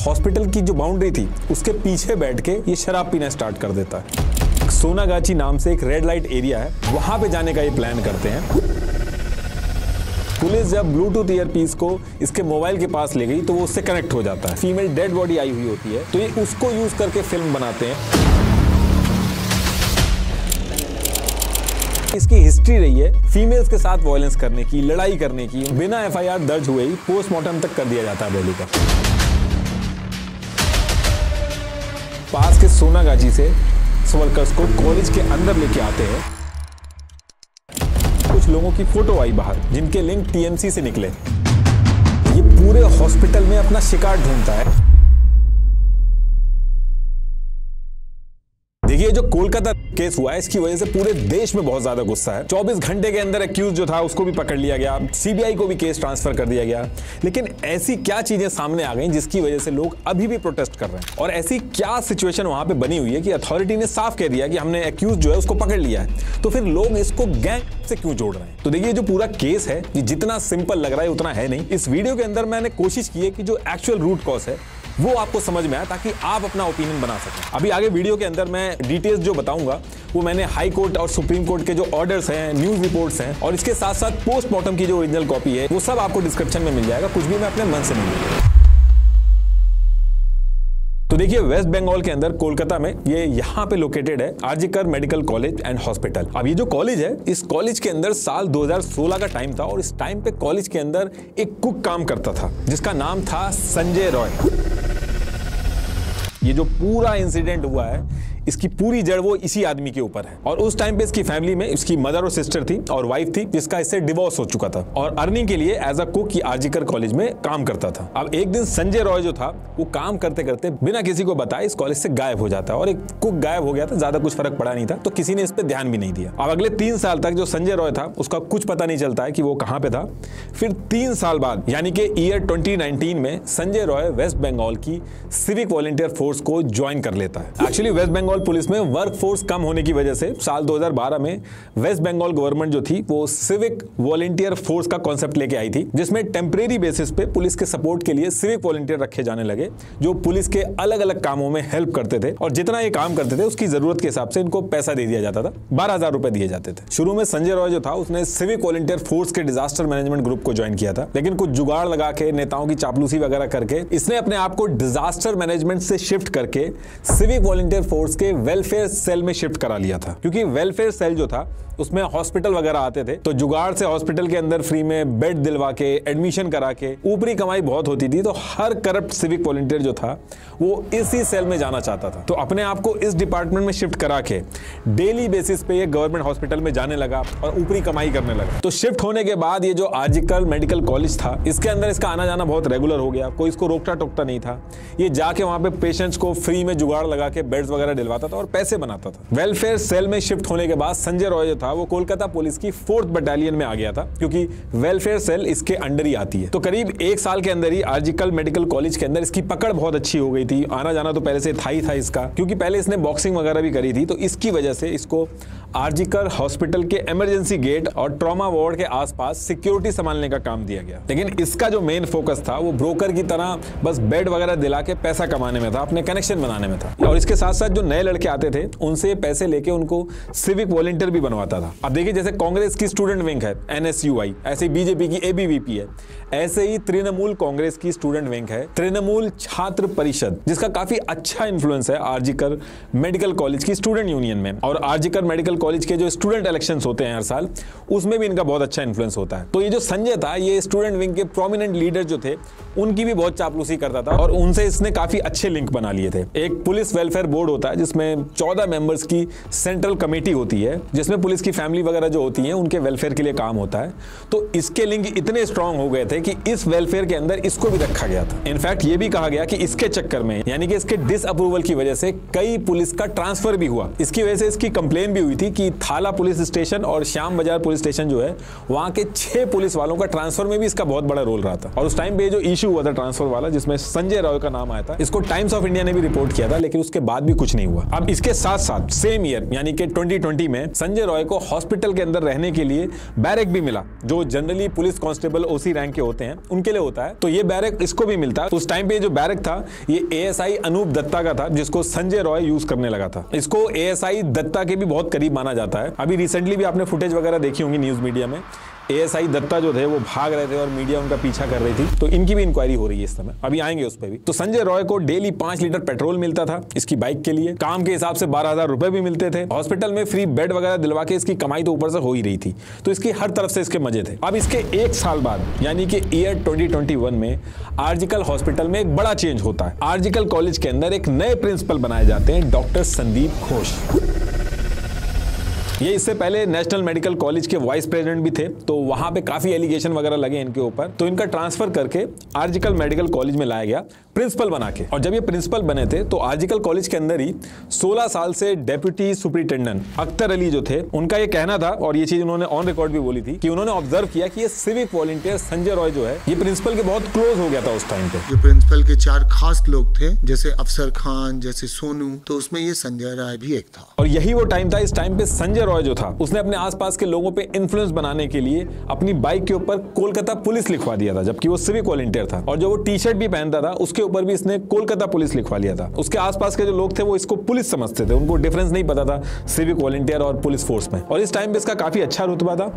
Hospital की जो boundary थी, उसके पीछे बैठ के ये शराब पीना स्टार्ट कर देता है। सोनागाची नाम से एक रेड लाइट एरिया है, वहाँ पे जाने का ये प्लान करते हैं। पुलिस जब ब्लूटूथ ईयरपीस को इसके मोबाइल के पास ले गई तो वो उससे कनेक्ट हो जाता है। फीमेल डेड बॉडी आई हुई होती है तो ये उसको यूज़ करके फ़िल्म बनाते हैं। इसकी हिस्ट्री रही है फीमेल्स के साथ वायलेंस करने की, लड़ाई करने की, बिना एफआईआर दर्ज हुए ही पोस्टमार्टम तक कर दिया जाता है बॉडी का। पास के सोनागाजी से स्वर्कर्स को कॉलेज के अंदर लेके आते हैं। कुछ लोगों की फ़ोटो आई बाहर, जिनके लिंक टीएमसी से निकले। ये पूरे हॉस्पिटल में अपना शिकार ढूंढता है देखिए जो कोलकाता केस हुआ है, इसकी वजह से पूरे देश में बहुत ज़्यादा गुस्सा है। 24 घंटे के अंदर एक्यूज जो था, उसको भी पकड़ लिया गया। सीबीआई को भी केस ट्रांसफ़र कर दिया गया। लेकिन ऐसी क्या चीज़ें सामने आ गई जिसकी वजह से लोग अभी भी प्रोटेस्ट कर रहे हैं? और ऐसी क्या सिचुएशन वहाँ पे बनी हुई है कि अथॉरिटी ने साफ़ कह दिया कि हमने एक्यूज जो है, उसको पकड़ लिया है। तो फिर लोग इसको गैंग से क्यों जोड़ रहे हैं? तो देखिए जो पूरा केस है जितना सिंपल लग रहा है, उतना है नहीं। इस वीडियो के अंदर मैंने कोशिश की है कि जो एक्चुअल रूट कॉज है वो आपको समझ में आए, ताकि आप अपना ओपिनियन बना सकें। अभी आगे वीडियो के अंदर मैं डिटेल्स जो बताऊँगा, वो मैंने हाई कोर्ट और सुप्रीम कोर्ट के जो ऑर्डर्स हैं न्यूज़ रिपोर्ट्स हैं, और इसके साथ साथ पोस्टमार्टम की जो ओरिजिनल कॉपी है, वो सब आपको डिस्क्रिप्शन में मिल जाएगा। कुछ भी मैं अपने मन से नहीं देखिए, वेस्ट बंगाल के अंदर कोलकाता में ये यहाँ पे लोकेटेड है RG Kar medical college and hospital. अब ये जो कॉलेज है, इस कॉलेज के अंदर साल 2016 का टाइम था और इस टाइम पे कॉलेज के अंदर एक कुक काम करता था, जिसका नाम था संजय रॉय। ये जो पूरा इंसिडेंट हुआ है इसकी पूरी जड़ वो इसी आदमी के ऊपर है। और उस टाइम पे इसकी फैमिली में इसकी मदर और सिस्टर थी और वाइफ थी, जिसका इससे डिवोर्स हो चुका था। और अर्निंग के लिए as a cook RG Kar college में काम करता था। अब एक दिन संजय रॉय जो था, वो काम करते करते बिना किसी को बताए इस कॉलेज से गायब हो जाता और एक कुक गायब हो गया था, ज़्यादा कुछ फ़र्क पड़ा नहीं था तो किसी ने इस पर ध्यान भी नहीं दिया। अब अगले तीन साल तक जो संजय रॉय था, उसका कुछ पता नहीं चलता है कि वो कहाँ पे था। फिर तीन साल बाद, यानी कि ईयर 2019 में संजय रॉय वेस्ट बंगाल की सिविक वॉलेंटियर फोर्स को ज्वाइन कर लेता है। एक्चुअली वेस्ट बंगाल पुलिस में वर्क फोर्स कम होने की वजह से साल 2012 में वेस्ट बंगाल गवर्नमेंट जो थी, वो सिविक वॉलेंटियर फोर्स का कॉन्सेप्ट लेके आई थी, जिसमें टेम्परेरी बेसिस पे पुलिस के सपोर्ट के लिए सिविक वॉलेंटियर रखे जाने लगे, जो पुलिस के अलग अलग कामों में हेल्प करते थे और जितना ये काम करते थे, उसकी ज़रूरत के हिसाब से इनको पैसा दे दिया जाता था, बारह हज़ार रुपए दिए जाते थे। शुरू में संजय रॉय जो था, उसने सिविक वॉलेंटियर फोर्स के डिजास्टर मैनेजमेंट ग्रुप को ज्वाइन किया था, लेकिन कुछ जुगाड़ लगा के, नेताओं की चापलूसी वगैरह करके, इसने अपने आप को डिजास्टर मैनेजमेंट से शिफ्ट करके सिविक वॉलेंटियर फोर्स के वेलफेयर सेल में शिफ्ट करा लिया था। क्योंकि वेलफेयर सेल जो था उसमें हॉस्पिटल वगैरह आते थे तो जुगाड़ से हॉस्पिटल के अंदर फ्री में बेड दिलवा के एडमिशन करा के, ऊपरी कमाई बहुत होती थी तो हर करप्ट सिविक वॉलेंटियर जो था, वो इसी सेल में जाना चाहता था। तो अपने आप को इस डिपार्टमेंट में शिफ्ट करा के डेली बेसिस पे ये गवर्नमेंट हॉस्पिटल में जाने लगा और ऊपरी कमाई करने लगा। तो शिफ्ट होने के बाद ये जो आर्जिकल मेडिकल कॉलेज था, इसके अंदर इसका आना जाना बहुत रेगुलर हो गया, कोई इसको रोकता टोकता नहीं था। ये जाके वहाँ पे पेशेंट्स को फ्री में जुगाड़ लगा के बेड्स वगैरह दिलवाता था और पैसे बनाता था। वेलफेयर सेल में शिफ्ट होने के बाद संजय रॉय जो था वो कोलकाता पुलिस की फोर्थ बटालियन में आ गया था, क्योंकि वेलफेयर सेल इसके अंडर ही आती है। तो करीब एक साल के अंदर ही आर्जिकल मेडिकल कॉलेज के अंदर इसकी पकड़ बहुत अच्छी हो गई थी। आना जाना तो पहले से था ही था इसका, क्योंकि पहले इसने बॉक्सिंग वगैरह भी करी थी तो इसकी वजह से इसको आर्जिकर हॉस्पिटल के इमरजेंसी गेट और ट्रॉमा वार्ड के आसपास सिक्योरिटी संभालने का काम दिया गया। लेकिन इसका जो मेन फोकस था, वो ब्रोकर की तरह बस बेड वगैरह दिला के पैसा कमाने में था, अपने कनेक्शन बनाने में था। और इसके साथ साथ जो नए लड़के आते थे, उनसे पैसे लेके उनको सिविक वॉलेंटियर भी बनवाता था। अब देखिए, जैसे कांग्रेस की स्टूडेंट विंग है, एनएसयूआई, ऐसे बीजेपी की एबीवीपी है, ऐसे ही तृणमूल कांग्रेस की स्टूडेंट विंग है, तृणमूल छात्र परिषद, जिसका काफ़ी अच्छा इन्फ्लुएंस है आरजीकर मेडिकल कॉलेज की स्टूडेंट यूनियन में। और आरजीकर मेडिकल कॉलेज के जो स्टूडेंट इलेक्शंस होते हैं हर साल, उसमें भी इनका बहुत अच्छा इन्फ्लुएंस होता है। तो ये जो संजय था, ये स्टूडेंट विंग के प्रोमिनेंट लीडर जो थे, उनकी भी बहुत चापलूसी करता था और उनसे इसने काफ़ी अच्छे लिंक बना लिए थे। एक पुलिस वेलफेयर बोर्ड होता है, जिसमें चौदह मेंबर्स की सेंट्रल कमेटी होती है, जिसमें पुलिस की फैमिली वगैरह जो होती है, उनके वेलफेयर के लिए काम होता है। तो इसके लिंक इतने स्ट्रांग हो गए थे कि इस वेलफेयर के अंदर इसको भी रखा गया था। इनफैक्ट ये भी कहा गया कि इसके चक्कर में, यानी कि इसके डिसअप्रूवल की वजह से कई पुलिस का ट्रांसफ़र भी हुआ। इसकी वजह से इसकी कंप्लेन भी हुई थी थी कि थाला पुलिस स्टेशन और श्याम बाज़ार पुलिस स्टेशन जो है, वहाँ के छह पुलिस वालों का ट्रांसफ़र में भी इसका बहुत बड़ा रोल रहा था। और उस टाइम पे जो इशू हुआ था ट्रांसफ़र वाला, जिसमें संजय रॉय का नाम आया था, इसको टाइम्स ऑफ़ इंडिया ने भी रिपोर्ट किया था, लेकिन उसके बाद भी कुछ नहीं हुआ। अब इसके साथ साथ सेम ईयर यानी कि 2020 में, संजय रॉय को हॉस्पिटल के अंदर रहने के लिए बैरक भी मिला, जो generally police constable OC rank के होते हैं, उनके लिए होता है। तो ये बैरक इसको भी मिलता। है उस टाइम पे जो बैरक था, ये एएसआई अनूप दत्ता का था, जिसको संजय रॉय यूज़ करने लगा था। इसको एएसआई दत्ता के भी बहुत करीब माना जाता है। अभी रिसेंटली भी आपने फुटेज वगैरह देखी होंगी न्यूज़ मीडिया में। एएसआई दत्ता जो थे, वो भाग रहे थे और मीडिया उनका पीछा कर रही थी। तो इनकी भी इंक्वायरी हो रही है इस समय। अभी आएँगे उस पर भी। तो संजय रॉय को डेली पाँच लीटर पेट्रोल मिलता था इसकी बाइक के लिए। काम के हिसाब से बारह हज़ार रुपए भी मिलते थे। हॉस्पिटल में फ्री बेड वगैरह दिलवा के इसकी कमाई तो ऊपर से हो ही रही थी। तो इसकी हर तरफ़ से इसके मज़े थे। अब इसके एक साल बाद, यानी कि ईयर 2021 में आर्जिकल हॉस्पिटल में एक बड़ा चेंज होता है। आर्जिकल कॉलेज के अंदर एक नए प्रिंसिपल बनाए जाते हैं डॉक्टर संदीप घोष। ये इससे पहले नेशनल मेडिकल कॉलेज के वाइस प्रेसिडेंट भी थे तो वहाँ पे काफ़ी एलिगेशन वगैरह लगे इनके ऊपर। तो इनका ट्रांसफ़र करके आर्जिकल मेडिकल कॉलेज में लाया गया प्रिंसिपल बना के। और जब ये प्रिंसिपल बने थे तो आर्जिकल कॉलेज के अंदर ही 16 साल से डेप्यूटी सुपरिटेंडेंट अख्तर अली जो थे उनका ये कहना था और ये चीज़ उन्होंने ऑन रिकॉर्ड भी बोली थी कि उन्होंने ऑब्ज़र्व किया कि ये सिविक वॉलंटियर संजय रॉय जो है ये प्रिंसिपल के बहुत क्लोज हो गया था उस टाइम पे। जो प्रिंसिपल के चार खास लोग थे जैसे अफसर खान जैसे सोनू तो उसमें ये संजय राय भी एक था। और यही वो टाइम था इस टाइम पे संजय रॉय जो था, उसने अपने आसपास के लोगों पे इन्फ्लुएंस बनाने के लिए अपनी बाइक के ऊपर कोलकाता पुलिस लिखवा दिया था, जबकि वो सिविक वॉलंटियर था। और जो वो टी शर्ट भी पहनता था, उसके ऊपर भी इसने कोलकाता पुलिस लिखवा लिया था। उसके आसपास के जो लोग थे, वो इसको पुलिस समझते थे। उनको डिफरेंस नहीं पता था सिविक वॉलंटियर और पुलिस फोर्स में। और इस टाइम पे इसका काफ़ी अच्छा रुतबा था।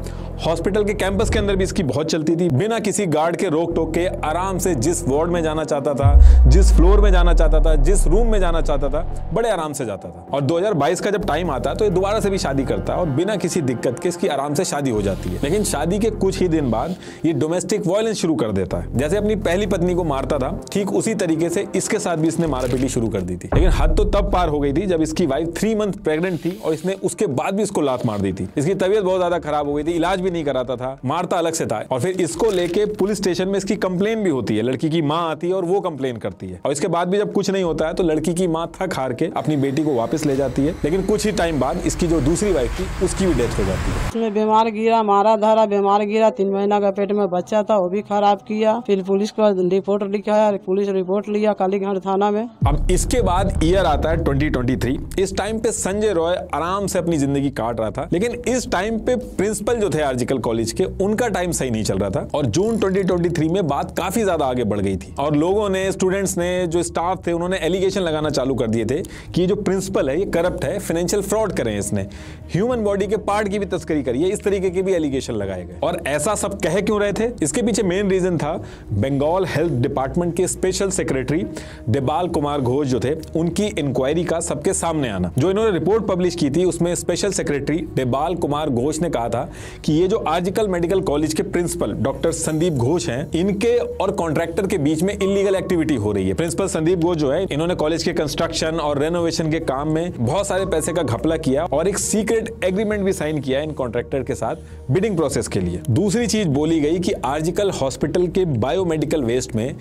हॉस्पिटल के कैंपस के अंदर भी इसकी बहुत चलती थी। बिना किसी गार्ड के रोक टोक के आराम से जिस वार्ड में जाना चाहता था, जिस फ्लोर में जाना चाहता था, जिस रूम में जाना चाहता था, बड़े आराम से जाता था। और 2022 का जब टाइम आता तो ये दोबारा से भी शादी करता है और बिना किसी दिक्कत के इसकी आराम से शादी हो जाती है। लेकिन शादी के कुछ ही दिन बाद ये डोमेस्टिक वायलेंस शुरू कर देता है। जैसे अपनी पहली पत्नी को मारता था, ठीक उसी तरीके से इसके साथ भी इसने मारापीटी शुरू कर दी थी। लेकिन हद तो तब पार हो गई थी जब इसकी वाइफ थ्री मंथ प्रेग्नेंट थी और इसने उसके बाद भी इसको लात मार दी थी। इसकी तबीयत बहुत ज़्यादा खराब हो गई थी, इलाज भी नहीं कराता था, मारता अलग से था। और फिर इसको लेके पुलिस स्टेशन में इसकी कंप्लेन भी होती है। लड़की की माँ आती है और वो कंप्लेन करती है। और इसके बाद भी जब कुछ नहीं होता है तो लड़की की माँ थक हार के अपनी बेटी को वापस ले जाती है। लेकिन कुछ ही टाइम बाद इसकी जो दूसरी वाइफ थी उसकी भी डेथ हो जाती है। उसमें बीमार गिरा मारा धारा बीमार गिरा तीन महीना का पेट में बच्चा था वो भी खराब किया। फिर पुलिस को रिपोर्ट लिखाया पुलिस रिपोर्ट लिया कालीघाट थाना में। अब इसके बाद ईयर आता है 2023 इस टाइम पे संजय रॉय आराम से अपनी ज़िंदगी काट रहा था लेकिन इस टाइम पे प्रिंसिपल जो थे आर्जिकल कॉलेज के उनका टाइम सही नहीं चल रहा था। और जून 2023 में बात काफ़ी ज़्यादा आगे बढ़ गई थी। और लोगों ने स्टूडेंट्स ने जो स्टाफ थे उन्होंने एलिगेशन लगाना चालू कर दिए थे कि ये जो प्रिंसिपल है ये करप्ट है फाइनेंशियल फ्रॉड करे इसने। ह्यूमन बॉडी के पार्ट की भी तस्करी करी है, इस तरीके के भी एलिगेशन लगाए गए। और ऐसा सब कह क्यों रहे थे? इसके पीछे मेन रीजन था बंगाल हेल्थ डिपार्टमेंट के स्पेशल सेक्रेटरी देबाल कुमार घोष जो थे, उनकी इंक्वायरी का सबके सामने आना। जो इन्होंने रिपोर्ट पब्लिश की थी, उसमें स्पेशल सेक्रेटरी देबाल कुमार घोष ने कहा था कि ये जो आर्जिकल मेडिकल कॉलेज के प्रिंसिपल डॉक्टर संदीप घोष हैं, इनके और कॉन्ट्रैक्टर के बीच में इलीगल एक्टिविटी हो रही है। प्रिंसिपल संदीप घोष जो है, इन्होंने कॉलेज के कंस्ट्रक्शन और रेनोवेशन के काम में बहुत सारे पैसे का घपला किया और एक सीक्रेट एग्रीमेंट भी साइन किया इन कॉन्ट्रैक्टर के साथ बिडिंग प्रोसेस के लिए। दूसरी चीज़ बोली गई कि आर्जिकल हॉस्पिटल के बायोमेडिकल वेस्ट में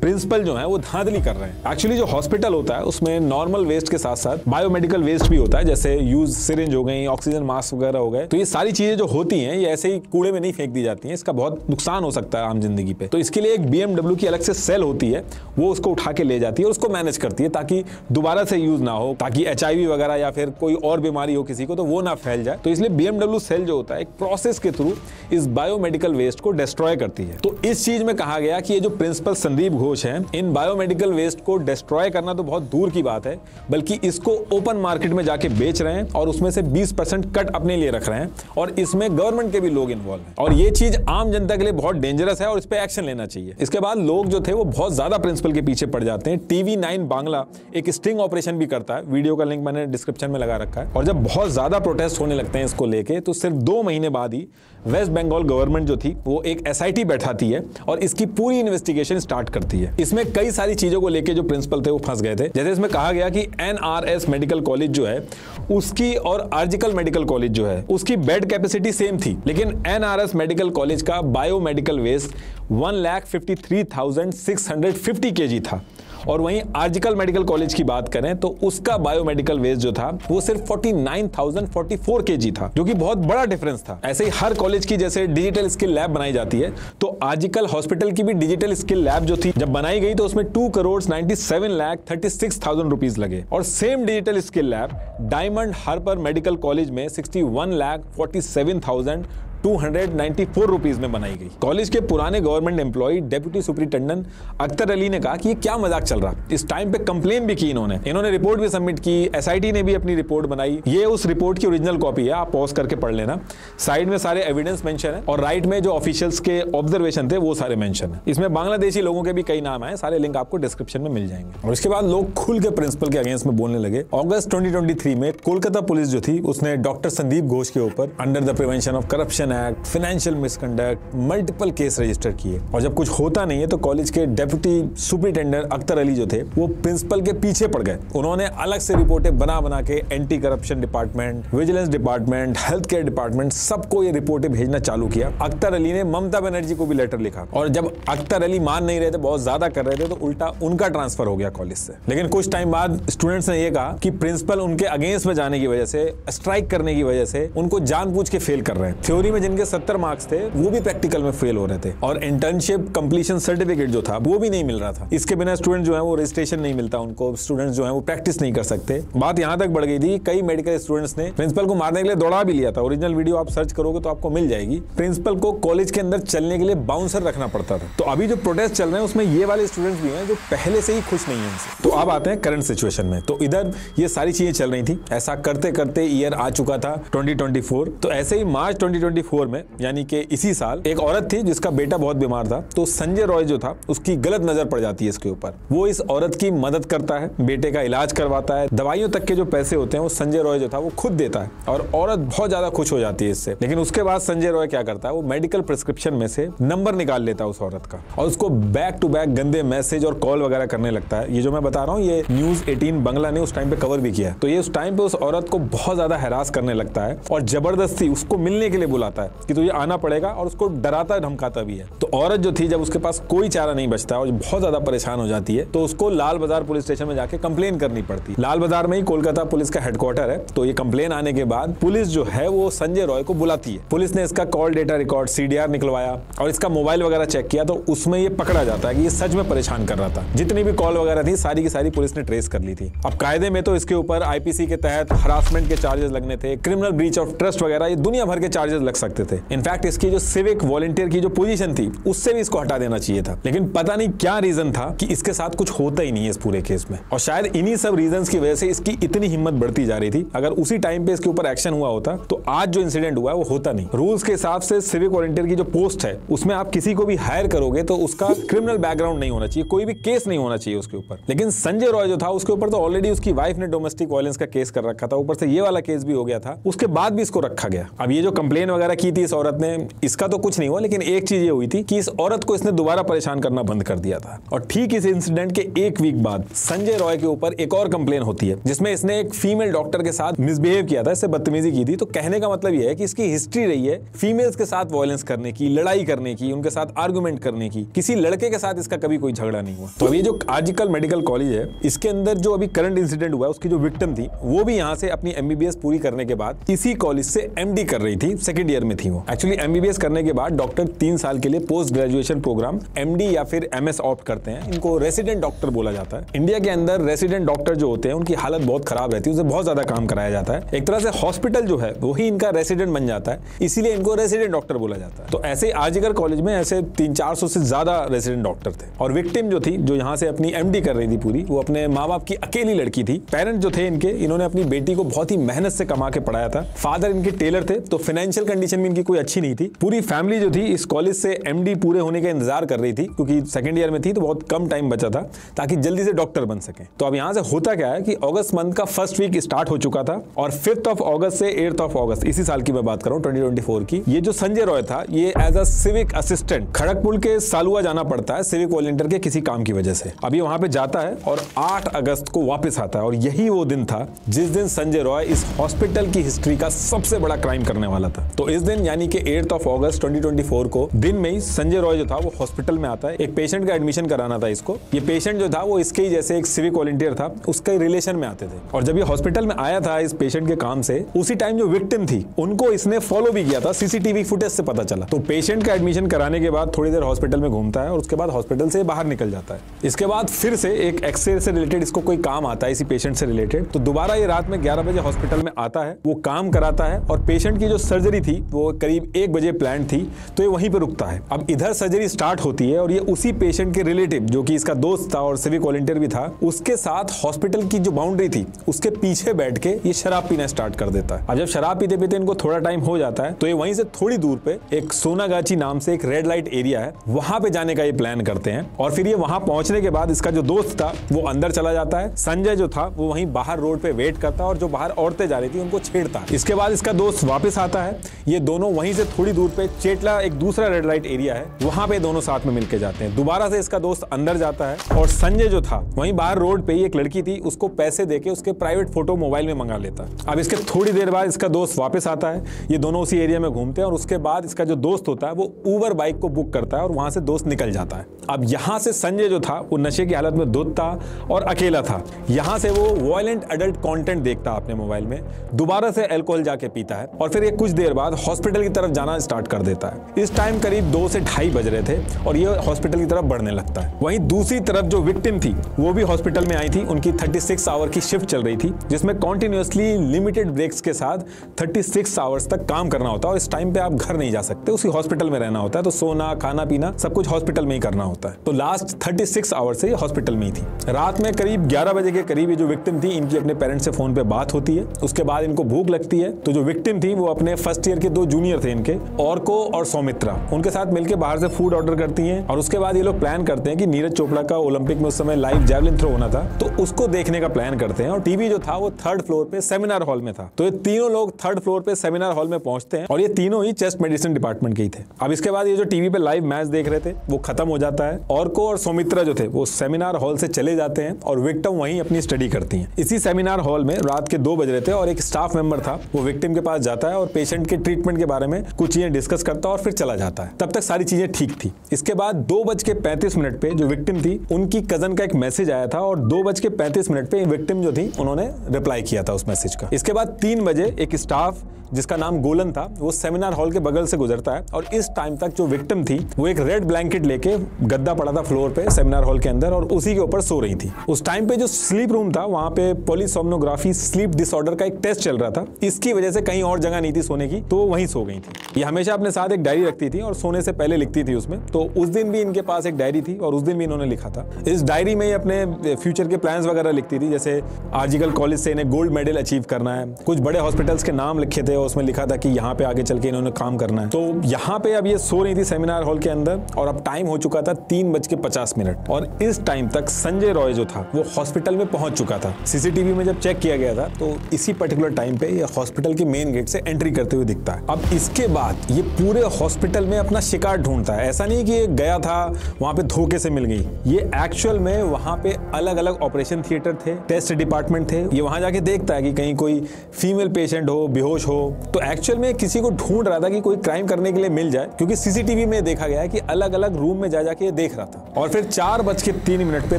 प्रिंसिपल जो है, वो धांधली कर रहे हैं। एक्चुअली जो हॉस्पिटल होता है, उसमें नॉर्मल वेस्ट के साथ साथ बायोमेडिकल वेस्ट भी होता है, जैसे यूज़ सिरिंज हो गई ऑक्सीजन मास्क वगैरह हो गए। तो ये सारी चीज़ें जो होती हैं, ये ऐसे ही कूड़े में नहीं फेंक दी जाती हैं। इसका बहुत नुकसान हो सकता है आम ज़िंदगी पे। तो इसके लिए एक बीएमडब्ल्यू की अलग से सेल होती है, वो उसको उठा के ले जाती है और उसको मैनेज करती है, ताकि दोबारा से यूज़ ना हो, ताकि एचआईवी वगैरह या फिर कोई और बीमारी हो किसी को तो वो ना फैल जाए। तो इसलिए बीएमडब्ल्यू सेल जो होता है, एक प्रोसेस के थ्रू इस बायोमेडिकल वेस्ट को डिस्ट्रॉय करती है। तो इस चीज़ में कहा गया कि ये जो प्रिंसिपल संदीप घोष हैं। इन बायोमेडिकल वेस्ट को डिस्ट्रॉय करना तो बहुत दूर की बात है, बल्कि इसको ओपन मार्केट में जाके बेच रहे हैं और उसमें से 20 परसेंट कट अपने लिए रख रहे हैं और इसमें गवर्नमेंट के भी लोग इन्वॉल्व हैं। और ये चीज़ आम जनता के लिए बहुत डेंजरस है और इस पर एक्शन लेना चाहिए। इसके बाद लोग जो थे वो बहुत ज़्यादा प्रिंसिपल के पीछे पड़ जाते हैं। टीवी नाइन बांग्ला एक स्टिंग ऑपरेशन भी करता है। वीडियो का लिंक मैंने डिस्क्रिप्शन में लगा रखा है। और जब बहुत ज़्यादा प्रोटेस्ट होने लगते हैं इसको लेके तो सिर्फ़ दो महीने बाद ही वेस्ट बंगाल गवर्नमेंट जो थी, वो एक एसआईटी बैठाती है और इसकी पूरी इन्वेस्टिगेशन स्टार्ट करती है। इसमें कई सारी चीज़ों को लेकर जो प्रिंसिपल थे वो फंस गए थे। जैसे इसमें कहा गया कि एनआरएस मेडिकल कॉलेज जो है, उसकी और आर्जिकल मेडिकल कॉलेज जो है, उसकी बेड कैपेसिटी सेम थी। लेकिन एनआरएस मेडिकल कॉलेज का biomedical waste one lakh fifty three thousand six hundred fifty K G था। और वहीं आर्जिकल मेडिकल कॉलेज की बात करें तो उसका बायोमेडिकल वेस्ट जो था वो सिर्फ़ 49,044 केजी था जो कि बहुत बड़ा डिफरेंस था। ऐसे ही हर कॉलेज की जैसे डिजिटल स्किल लैब बनाई जाती है तो आर्जिकल हॉस्पिटल की भी डिजिटल स्किल लैब जो थी जब बनाई गई तो उसमें two crore ninety seven lakh thirty six thousand rupees लगे। और same digital skill lab Diamond Harbour medical college में sixty one lakh forty seven thousand two hundred ninety four rupees में बनाई गई। कॉलेज के पुराने government employee deputy superintendent Akhtar Ali ने कहा कि ये क्या मज़ाक चल रहा। इस टाइम पे कंप्लेन भी की इन्होंने। इन्होंने रिपोर्ट भी सबमिट की एसआईटी ने भी अपनी रिपोर्ट बनाई। ये उस रिपोर्ट की ओरिजिनल कॉपी है, आप पॉज करके पढ़ लेना। साइड में सारे एविडेंस मेंशन है और राइट में जो ऑफिशियल्स के ऑब्जर्वेशन थे, वो सारे मेंशन है। इसमें बांग्लादेशी लोगों के भी कई नाम है, सारे लिंक आपको डिस्क्रिप्शन में मिल जाएँगे। और इसके बाद लोग खुल के प्रिंसिपल के अगेंस्ट में बोलने लगे। अगस्त 2023 में कोलकाता पुलिस जो थी, उसने डॉक्टर संदीप घोष के ऊपर under the prevention of corruption act financial financial misconduct multiple case register किए। और जब कुछ होता नहीं है तो कॉलेज के डेप्यूटी सुपरिटेंडेंट अख्तर अली जो थे, वो प्रिंसिपल के पीछे पड़ गए। उन्होंने अलग से रिपोर्टें बना बना के anti corruption department vigilance department health care department सबको ये रिपोर्टें भेजना चालू किया। अख्तर अली ने ममता बनर्जी को भी लेटर लिखा। और जब अख्तर अली मान नहीं रहे थे, बहुत ज़्यादा कर रहे थे तो उल्टा उनका ट्रांसफ़र हो गया कॉलेज से। लेकिन कुछ टाइम बाद स्टूडेंट्स ने यह कहा कि प्रिंसिपल उनके अगेंस्ट में जाने की वजह से स्ट्राइक करने की वजह से उनको जानबूझ के फेल कर रहे हैं। थ्योरी में जिनके सत्तर मार्क्स मार्क्स थे, वो भी प्रैक्टिकल में फेल हो रहे थे। और इंटर्नशिप कंप्लीशन सर्टिफिकेट जो था, वो भी नहीं मिल रहा था। इसके बिना स्टूडेंट जो है, वो रजिस्ट्रेशन नहीं मिलता उनको। स्टूडेंट्स जो है, वो प्रैक्टिस नहीं कर सकते। बात यहाँ तक बढ़ गई थी, कई मेडिकल स्टूडेंट्स ने प्रिंसिपल को मारने के लिए दौड़ा भी लिया था। ओरिजिनल वीडियो आप सर्च करोगे तो आपको मिल जाएगी। प्रिंसिपल को कॉलेज के अंदर चलने के लिए बाउंसर रखना पड़ता था। तो अभी जो प्रोटेस्ट चल रहे हैं, उसमें ये वाले स्टूडेंट्स भी हैं, जो पहले से ही खुश नहीं है इनसे तो अब आते हैं करंट सिचुएशन में। तो इधर ये सारी चीज़ें चल रही थी। ऐसा करते करते ईयर आ चुका था 2024 तो ऐसे ही मार्च 2024 में, यानी कि इसी साल एक औरत थी जिसका बेटा बहुत बीमार था तो संजय रॉय जो था, उसकी गलत नज़र पड़ जाती है इसके ऊपर। वो इस औरत की मदद करता है, बेटे का इलाज करवाता है, दवाइयों तक के जो पैसे होते हैं, वो संजय रॉय जो था, वो खुद देता है, और औरत बहुत ज़्यादा खुश हो जाती है इससे। लेकिन उसके बाद संजय रॉय क्या करता है, वो मेडिकल प्रिस्क्रिप्शन में से नंबर निकाल लेता है उस औरत का, और उसको बैक टू बैक गंदे मैसेज और कॉल वगैरह करने लगता है। ये जो मैं बता रहा हूँ, ये न्यूज़ एटीन बंगला ने उस टाइम पे कवर भी किया तो ये उस टाइम पे उस औरत को बहुत ज़्यादा हैरास करने लगता है, और ज़बरदस्ती उसको मिलने के लिए बुलाता है कि तुझे आना पड़ेगा और उसको डराता धमकाता भी है। तो औरत जो थी, जब उसके पास कोई चारा नहीं बचता और बहुत ज़्यादा परेशान हो जाती है तो उसको लाल बाज़ार पुलिस स्टेशन में जाके कंप्लेन करनी पड़ती। है लाल बाज़ार में ही कोलकाता पुलिस का हेडक्वार्टर है तो ये कंप्लेन आने के बाद पुलिस जो है, वो संजय रॉय को बुलाती है। पुलिस ने इसका कॉल डेटा रिकॉर्ड सीडीआर निकलवाया और इसका मोबाइल वगैरह चेक किया तो उसमें ये पकड़ा जाता है कि ये सच में परेशान कर रहा था। जितनी भी कॉल वगैरह थी, सारी की सारी पुलिस ने ट्रेस कर ली थी। अब कायदे में तो इसके ऊपर आईपीसी के तहत हरासमेंट के चार्जेस लगने थे क्रिमिनल ब्रीच ऑफ़ ट्रस्ट वगैरह, ये दुनिया भर के चार्जेस लग सकते थे। इनफैक्ट इसकी जो सिविक वॉलंटियर की जो पोजीशन थी, उससे भी इसको हटा देना चाहिए था। लेकिन पता नहीं क्या रीजन था कि इसके साथ कुछ होता ही नहीं है इस पूरे केस में। और शायद इन्हीं सब रीजन की वजह से इसकी इतनी हिम्मत बढ़ती जा रही थी। अगर उसी टाइम पे इसके ऊपर एक्शन हुआ होता तो आज जो इंसिडेंट हुआ है, वो होता नहीं। रूल्स के हिसाब से सिविक वॉलंटियर की जो पोस्ट है, उसमें आप किसी को भी हायर करोगे तो उसका क्रिमिनल बैकग्राउंड नहीं होना चाहिए। कोई भी केस नहीं होना चाहिए उसके ऊपर। लेकिन संजय रॉय जो था, उसके ऊपर तो ऑलरेडी उसकी वाइफ ने डोमेस्टिक वायलेंस का केस कर रखा था। ऊपर से ये वाला केस भी हो गया था। उसके बाद भी इसको रखा गया। अब ये जो कंप्लेन वगैरह की थी इस औरत ने, इसका तो कुछ नहीं हुआ, लेकिन एक चीज़ ये हुई थी कि इस औरत को इसने दोबारा परेशान करना बंद कर दिया था। और ठीक इस इंसिडेंट के एक वीक बाद, संजय रॉय के ऊपर एक और कंप्लेन होती है, जिसमें इसने एक फीमेल डॉक्टर के साथ मिसबिहेव किया था, इससे बदतमीजी की थी। तो कहने का मतलब यह है कि इसकी हिस्ट्री रही है फीमेल्स के साथ वायलेंस करने की, लड़ाई करने की, उनके साथ आर्गूमेंट करने की, किसी लड़के के साथ इसका कभी कोई झगड़ा नहीं हुआ। तो अभी जो आजकल मेडिकल कॉलेज है, इसके अंदर जो अभी करंट इंसिडेंट हुआ उसकी जो विक्टिम थी, वो भी यहाँ से अपनी एमबीबीएस पूरी करने के बाद इसी कॉलेज से एमडी कर रही थी सेकेंड ईयर में थी वो। एक्चुअली एमबीबीएस करने के बाद डॉक्टर तीन साल के लिए पोस्ट ग्रेजुएशन प्रोग्राम एमडी या फिर एमएस ऑप्ट करते हैं। इनको रेसिडेंट डॉक्टर बोला जाता है। इंडिया के अंदर रेसिडेंट डॉक्टर जो होते हैं, उनकी हालत बहुत खराब रहती है उसे बहुत ज़्यादा काम कराया जाता है। एक तरह से हॉस्पिटल जो है वही इनका रेसिडेंट बन जाता है। इसीलिए इनको रेसिडेंट डॉक्टर बोला जाता है। तो ऐसे आजगर कॉलेज में ऐसे तीन चार सौ से ज़्यादा रेसिडेंट डॉक्टर थे। और विक्टिम जो थी, जो यहाँ से अपनी एमडी कर रही थी पूरी, वो अपने माँ बाप की अकेली लड़की थी। पेरेंट जो थे इनके, इन्होंने अपनी बेटी को बहुत ही मेहनत से कमा के पढ़ाया था। फादर इनके टेलर थे तो फाइनेंशियल कंडीशन भी इनकी कोई अच्छी नहीं थी। पूरी फैमिली जो थी, इस कॉलेज से एमडी पूरे होने का इंतज़ार कर रही थी, क्योंकि सेकंड ईयर में थी तो बहुत कम टाइम बचा था, ताकि जल्दी से डॉक्टर बन सके। तो अब यहाँ से होता क्या है कि अगस्त मंथ का फ़र्स्ट वीक स्टार्ट हो चुका था, और फिफ्थ ऑफ़ अगस्त से एट्थ ऑफ़ अगस्त इसी साल की मैं बात कर रहा हूँ 2024 की। ये जो संजय रॉय था, ये as a civic assistant Kharagpur के सालुआ जाना पड़ता है सिविक वॉलेंटियर के किसी काम की वजह से। अभी वहाँ पे जाता है, और 8 अगस्त को वापस आता है, और यही वो दिन था, जिस दिन संजय रॉय इस हॉस्पिटल की हिस्ट्री का सबसे बड़ा क्राइम करने वाला था। तो इस दिन, यानी कि एट्थ ऑफ़ अगस्त 2024 को, दिन में ही संजय रॉय जो था, वो हॉस्पिटल में आता है। एक पेशेंट का एडमिशन कराना था इसको। ये पेशेंट जो था, वो इसके ही जैसे एक सिविक वॉलंटियर था, उसके रिलेशन में आते थे। और जब ये हॉस्पिटल में आया था इस पेशेंट के काम से, उसी टाइम जो विक्टिम थी, उनको इसने फॉलो भी किया था सीसीटीवी फुटेज से पता चला। तो पेशेंट का एडमिशन कराने के बाद थोड़ी देर हॉस्पिटल में घूमता है, और उसके बाद हॉस्पिटल से बाहर निकल जाता है। इसके बाद फिर से एक एक्सरे से रिलेटेड इसको कोई काम आता है, इसी पेशेंट से रिलेटेड तो दोबारा ये रात में ग्यारह बजे हॉस्पिटल में आता है, वो काम कराता है, और पेशेंट की जो सर्जरी थी वो करीब एक बजे प्लान थी तो ये वहीं पर रुकता है। अब इधर सर्जरी स्टार्ट होती है और ये उसी पेशेंट के रिलेटिव जो कि इसका दोस्त था और सिविक वॉलेंटियर भी था, उसके साथ हॉस्पिटल की जो बाउंड्री थी, उसके पीछे बैठ के ये शराब पीना स्टार्ट कर देता है। अब जब शराब पीते पीते इनको थोड़ा टाइम हो जाता है तो ये वहीं से थोड़ी दूर पे एक सोनागाची नाम से एक रेड लाइट एरिया है, वहाँ पे जाने का ये प्लान करते हैं। और फिर ये वहाँ पहुँचने के बाद इसका जो दोस्त था, वो अंदर चला जाता है। संजय जो था, वो वहीं बाहर रोड पे वेट करता है और जो बाहर औरतें जा रही थी, उनको छेड़ता। है इसके बाद इसका दोस्त वापस आता है। ये दोनों वहीं से थोड़ी दूर पे चेटला एक दूसरा रेड लाइट एरिया है। वहाँ पे दोनों साथ में मिलके जाते हैं। दोबारा से इसका दोस्त अंदर जाता है और संजय जो था, वहीं बाहर रोड पे ही एक लड़की थी, उसको पैसे देके उसके प्राइवेट फ़ोटो मोबाइल में मंगा लेता। है अब इसके थोड़ी देर बाद इसका दोस्त वापस आता है। ये दोनों उसी एरिया में घूमते हैं और उसके बाद इसका जो दोस्त होता है, वो ऊबर बाइक को बुक करता है और वहाँ से दोस्त निकल जाता है। अब यहाँ से संजय जो था, वो नशे की हालत में धुत था और अकेला था। यहाँ से वो वायलेंट अडल्ट कंटेंट देखता अपने मोबाइल में। दोबारा से अल्कोहल जाके पीता है और फिर ये कुछ देर बाद हॉस्पिटल की तरफ़ जाना स्टार्ट कर देता है। इस टाइम करीब दो से ढाई बज रहे थे और ये हॉस्पिटल की तरफ़ बढ़ने लगता है। वहीं दूसरी तरफ़ जो विक्टिम थी, वो भी हॉस्पिटल में आई थी। उनकी 36 आवर की शिफ्ट चल रही थी, जिसमें कॉन्टिन्यूसली लिमिटेड ब्रेक्स के साथ 36 आवर्स तक काम करना होता है और इस टाइम पे आप घर नहीं जा सकते, उसी हॉस्पिटल में रहना होता है। तो सोना, खाना, पीना, सब कुछ हॉस्पिटल में ही करना होता है। तो लास्ट 36 आवर से हॉस्पिटल में ही थी। रात में करीब 11 बजे के करीब ये जो विक्टिम थी, इनकी अपने पेरेंट्स से फ़ोन पे बात होती है। उसके बाद इनको भूख लगती है। तो जो विक्टिम थी, वो अपने फ़र्स्ट ईयर के दो जूनियर थे इनके, औरको और सौमित्रा। उनके साथ मिलकर बाहर से फ़ूड ऑर्डर करती हैं और उसके बाद ये लोग प्लान करते हैं कि नीरज चोपड़ा का ओलंपिक में उस समय लाइव जैवलिन थ्रो होना था तो उसको देखने का प्लान करते हैं और टीवी जो था वो थर्ड फ्लोर पे सेमिनार हॉल में था। तो ये तीनों लोग थर्ड फ्लोर पे सेमिनार हॉल में पहुँचते हैं और ये तीनों ही चेस्ट मेडिसिन डिपार्टमेंट के ही थे। अब इसके बाद ये जो टीवी पे लाइव मैच देख रहे थे, वो खत्म हो जाता है। औरको और सौमित्रा जो थे, वो सेमिनार हॉल से चले जाते हैं और विक्टिम वहीं अपनी स्टडी करती हैं। इसी सेमिनार हॉल में रात के दो बज रहे थे और एक स्टाफ मेंबर था, वो विक्टिम के पास जाता है और पेशेंट के ट्रीटमेंट के बारे में कुछ चीज़ें डिस्कस करता है और फिर चला जाता है। तब तक सारी चीज़ें ठीक थी। इसके बाद दो बज के पैंतीस मिनट पे जो विक्टिम थी, उनकी कज़न का एक मैसेज आया था और दो बज के पैंतीस मिनट पे विक्टिम जो थी, उन्होंने रिप्लाई किया था उस मैसेज का। इसके बाद तीन बजे एक स्टाफ जिसका नाम गोलन था, वो सेमिनार हॉल के बगल से गुजरता है और इस टाइम तक जो विक्टिम थी, वो एक रेड ब्लैंकेट लेके गद्दा पड़ा था फ्लोर पे सेमिनार हॉल के अंदर और उसी के ऊपर सो रही थी। उस टाइम पे जो स्लीप रूम था, वहाँ पे पोलिसोमनोग्राफी स्लीप डिसऑर्डर का एक टेस्ट चल रहा था। इसकी वजह से कहीं और जगह नहीं थी सोने की तो वो वहीं सो गई थी। ये हमेशा अपने साथ एक डायरी रखती थी और सोने से पहले लिखती थी उसमें। तो उस दिन भी इनके पास एक डायरी थी और उस दिन भी इन्होंने लिखा था। इस डायरी में अपने फ्यूचर के प्लान्स वगैरह लिखती थी। जैसे आर्जिकल कॉलेज से इन्हें गोल्ड मेडल अचीव करना है। कुछ बड़े हॉस्पिटल्स के नाम लिखे थे और उसमें लिखा था कि यहाँ पे आगे चल के इन्होंने काम करना है। तो यहाँ पे अब ये सो रही थी सेमिनार हॉल के अंदर और अब टाइम हो चुका था तीन बज के पचास मिनट। और इस टाइम तक संजय रॉय जो था, वो हॉस्पिटल में पहुँच चुका था। सीसीटीवी में जब चेक किया गया था तो इसी पर्टिकुलर टाइम पे ये हॉस्पिटल के मेन गेट से एंट्री करते हुए दिखता है। अब इसके बाद ये पूरे हॉस्पिटल में अपना शिकार ढूंढता है। ऐसा नहीं कि ये गया था, वहाँ पे धोखे से मिल गई। ये एक्चुअल में वहाँ पे अलग अलग ऑपरेशन थिएटर थे टेस्ट डिपार्टमेंट थे। ये वहाँ जाके देखता है कि कहीं कोई फीमेल पेशेंट हो, बेहोश हो। तो एक्चुअल में किसी को ढूंढ रहा था कि कोई क्राइम करने के लिए मिल जाए, क्योंकि सीसीटीवी में देखा गया है कि अलग अलग रूम में जा जाके ये देख रहा था। और फिर चार बज के तीन मिनट पे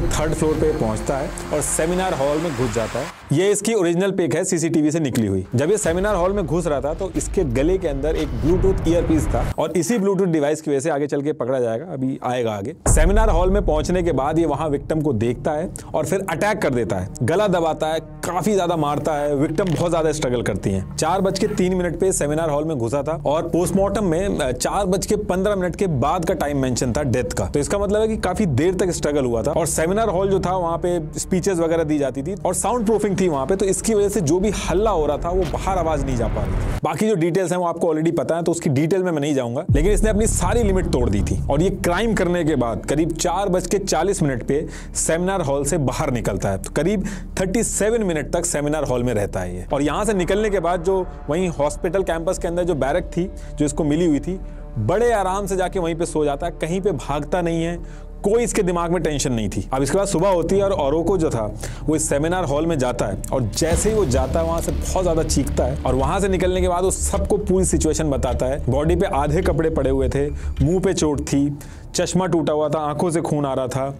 थर्ड फ्लोर पे पहुँचता है और सेमिनार हॉल में घुस जाता है। ये इसकी ओरिजिनल पिक है सीसीटीवी से निकली हुई। जब ये सेमिनार हॉल में घुस रहा था तो इसके गले के अंदर एक ब्लूटूथ ईयरपीस था और इसी ब्लूटूथ डिवाइस की वजह से आगे चल के पकड़ा जाएगा, अभी आएगा आगे। सेमिनार हॉल में पहुँचने के बाद ये वहाँ विक्टिम को देखता है और फिर अटैक कर देता है। गला दबाता है, काफ़ी ज़्यादा मारता है विक्टिम बहुत ज़्यादा स्ट्रगल करती है। चार बज के तीन मिनट पे सेमिनार हॉल में घुसा था और पोस्टमार्टम में चार बज के पंद्रह मिनट के बाद का टाइम मेंशन था डेथ का। तो इसका मतलब है कि काफ़ी देर तक स्ट्रगल हुआ था और सेमिनार हॉल जो था, वहाँ पे स्पीचेस वगैरह दी जाती थी और साउंड प्रूफिंग थी वहाँ पे तो इसकी वजह से जो भी हल्ला हो रहा था, वो बाहर आवाज़ नहीं जा पा रही थी। बाकी जो डिटेल्स हैं वो आपको ऑलरेडी पता है तो उसकी डिटेल में मैं नहीं जाऊँगा। लेकिन इसने अपनी सारी लिमिट तोड़ दी थी। और ये क्राइम करने के बाद, करीब चार बज के चालीस मिनट पे सेमिनार हॉल से बाहर निकलता है। तो करीब 37 मिनट तक सेमिनार हॉल में रहता है ये। और यहाँ से निकलने के बाद जो वहीं हॉस्पिटल कैंपस के अंदर जो बैरक थी, जो इसको मिली हुई थी, बड़े आराम से जाके वहीं पे सो जाता है। कहीं पे भागता नहीं है कोई इसके दिमाग में टेंशन नहीं थी। अब इसके बाद सुबह होती है और औरोको जो था, वो इस सेमिनार हॉल में जाता है और जैसे ही वो जाता है, वहाँ से बहुत ज़्यादा चीखता है और वहाँ से निकलने के बाद वो सबको पूरी सिचुएशन बताता है। बॉडी पे आधे कपड़े पड़े हुए थे, मुँह पे चोट थी, चश्मा टूटा हुआ था, आँखों से खून आ रहा था।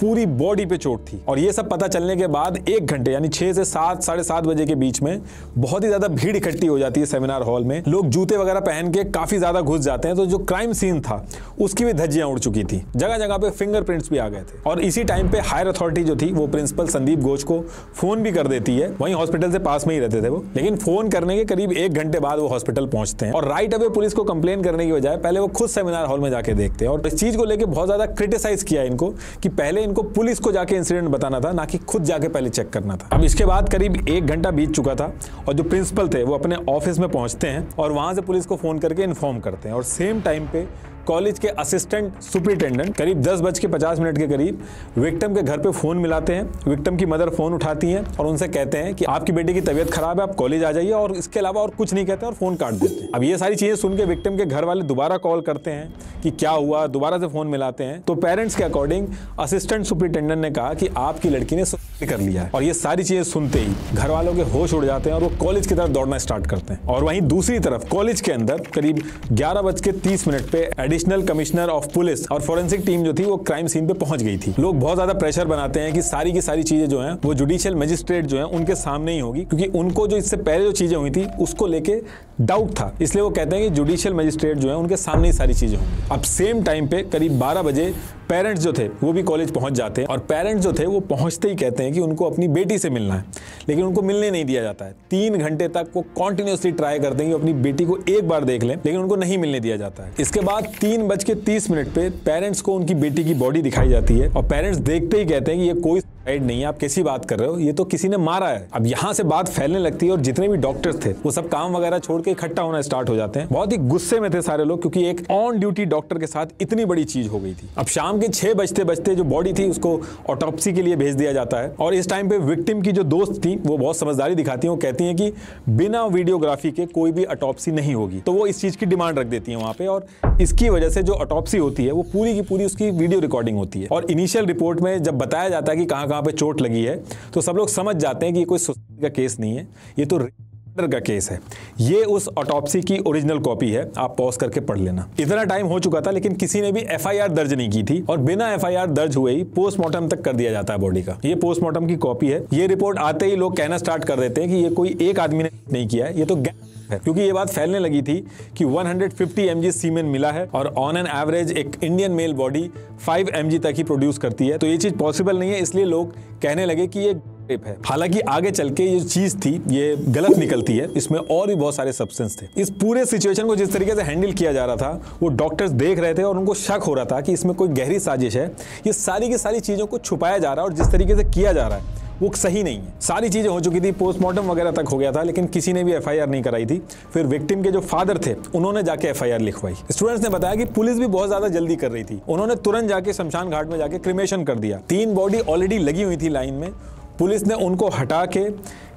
पूरी बॉडी पे चोट थी। और ये सब पता चलने के बाद एक घंटे, यानी छह से सात, साढ़े सात बजे के बीच में बहुत ही ज़्यादा भीड़ इकट्ठी हो जाती है सेमिनार हॉल में। लोग जूते वगैरह पहन के काफ़ी ज़्यादा घुस जाते हैं तो जो क्राइम सीन था, उसकी भी धज्जियाँ उड़ चुकी थी। जगह जगह पे फिंगरप्रिंट्स भी आ गए थे। और इसी टाइम पे हायर अथॉरिटी जो थी, वो प्रिंसिपल संदीप घोष को फ़ोन भी कर देती है। वहीं हॉस्पिटल से पास में ही रहते थे वो। लेकिन फ़ोन करने के करीब एक घंटे बाद वो हॉस्पिटल पहुँचते हैं। और राइट अवे पुलिस को कंप्लेन करने की बजाय, पहले वो खुद सेमिनार हॉल में जाके देखते हैं। और इस चीज़ को लेकर बहुत ज़्यादा क्रिटिसाइज किया इनको कि पहले इनको पुलिस को जाके इंसिडेंट बताना था, ना कि खुद जाके पहले चेक करना था। अब इसके बाद करीब एक घंटा बीत चुका था और जो प्रिंसिपल थे, वो अपने ऑफ़िस में पहुँचते हैं और वहाँ से पुलिस को फ़ोन करके इन्फॉर्म करते हैं और सेम टाइम पे कॉलेज के असिस्टेंट सुपरिटेंडेंट, करीब दस बज के पचास मिनट के करीब, विक्टम के घर पे फ़ोन मिलाते हैं। विक्टम की मदर फ़ोन उठाती हैं और उनसे कहते हैं कि आपकी बेटी की तबीयत खराब है, आप कॉलेज आ जाइए और इसके अलावा और कुछ नहीं कहते और फ़ोन काट देते हैं। अब ये सारी चीज़ें सुन के विक्टम के घर वाले दोबारा कॉल करते हैं कि क्या हुआ, दोबारा से फ़ोन मिलाते हैं। तो पेरेंट्स के अकॉर्डिंग असिस्टेंट सुपरिटेंडेंट ने कहा कि आपकी लड़की ने कर लिया है। और ये सारी चीज़ें सुनते ही घर वालों के होश उड़ जाते हैं और वो कॉलेज की तरफ़ दौड़ना स्टार्ट करते हैं। और वहीं दूसरी तरफ़ कॉलेज के अंदर करीब ग्यारह बज के तीस मिनट पे एडिशनल कमिश्नर ऑफ़ पुलिस और फोरेंसिक टीम जो थी, वो क्राइम सीन पे पहुँच गई थी। लोग बहुत ज़्यादा प्रेशर बनाते हैं कि सारी की सारी चीज़ें जो है, वो जुडिशियल मजिस्ट्रेट जो है, उनके सामने ही होगी। क्योंकि उनको जो इससे पहले जो चीज़ें हुई थी, उसको लेके डाउट था। इसलिए वो कहते हैं कि जुडिशियल मजिस्ट्रेट जो है, उनके सामने ही सारी चीज़ें होंगी। अब सेम टाइम पे करीब 12 बजे पेरेंट्स जो थे, वो भी कॉलेज पहुँच जाते हैं और पेरेंट्स जो थे, वो पहुँचते ही कहते हैं कि उनको अपनी बेटी से मिलना है। लेकिन उनको मिलने नहीं दिया जाता है। तीन घंटे तक वो कॉन्टिन्यूसली ट्राई करते हैं कि अपनी बेटी को एक बार देख लें, लेकिन उनको नहीं मिलने दिया जाता है। इसके बाद तीन बज के तीस मिनट पे पेरेंट्स को उनकी बेटी की बॉडी दिखाई जाती है और पेरेंट्स देखते ही कहते हैं कि ये कोई सुसाइड नहीं है आप कैसी बात कर रहे हो? ये तो किसी ने मारा है। अब यहाँ से बात फैलने लगती है और जितने भी डॉक्टर्स थे, वो सब काम वगैरह छोड़ के इकट्ठा होना स्टार्ट हो जाते हैं। बहुत ही गुस्से में थे सारे लोग, क्योंकि एक ऑन ड्यूटी डॉक्टर के साथ इतनी बड़ी चीज़ हो गई थी। अब शाम के छह बजते बजते जो बॉडी थी, उसको ऑटोप्सी के लिए भेज दिया जाता है। और इस टाइम पे विक्टिम की जो दोस्त थी, वो बहुत समझदारी दिखाती है। वो कहती है कि बिना वीडियोग्राफी के कोई भी ऑटोप्सी नहीं होगी। तो वो इस चीज़ की डिमांड रख देती है वहाँ पे और इसकी वजह से जो ऑटोप्सी होती है, वो पूरी की पूरी उसकी वीडियो रिकॉर्डिंग होती है। और इनिशियल रिपोर्ट में जब बताया जाता है कि कहाँ कहाँ पे चोट लगी है तो सब लोग समझ जाते हैं कि ये कोई सुसाइड का केस नहीं है, ये तो मर्डर का केस है। ये उस ऑटोप्सी की ओरिजिनल कॉपी है, आप पॉज करके पढ़ लेना। इतना टाइम हो चुका था, लेकिन किसी ने भी एफआईआर दर्ज नहीं की थी, और बिना एफआईआर दर्ज हुए ही पोस्टमार्टम तक कर दिया जाता है बॉडी का। ये पोस्टमार्टम की कॉपी है। ये रिपोर्ट आते ही लोग कहना स्टार्ट कर देते हैं कि ये कोई एक आदमी ने नहीं किया है, ये तो है क्योंकि ये बात फैलने लगी थी कि 150 mg सीमेन मिला है और ऑन एन एवरेज एक इंडियन मेल बॉडी 5 mg तक ही प्रोड्यूस करती है। तो ये चीज़ पॉसिबल नहीं है, इसलिए लोग कहने लगे कि ये है। हालाँकि आगे चल के ये चीज़ थी, ये गलत निकलती है, इसमें और भी बहुत सारे सब्सटेंस थे। इस पूरे सिचुएशन को जिस तरीके से हैंडल किया जा रहा था, वो डॉक्टर्स देख रहे थे और उनको शक हो रहा था कि इसमें कोई गहरी साजिश है। ये सारी की सारी चीज़ों को छुपाया जा रहा है और जिस तरीके से किया जा रहा है वो सही नहीं है। सारी चीज़ें हो चुकी थी पोस्टमार्टम वगैरह तक हो गया था, लेकिन किसी ने भी एफआईआर नहीं कराई थी। फिर विक्टिम के जो फादर थे, उन्होंने जाके एफआईआर लिखवाई। स्टूडेंट्स ने बताया कि पुलिस भी बहुत ज़्यादा जल्दी कर रही थी। उन्होंने तुरंत जाके शमशान घाट में जाके क्रिमेशन कर दिया। तीन बॉडी ऑलरेडी लगी हुई थी लाइन में। पुलिस ने उनको हटा के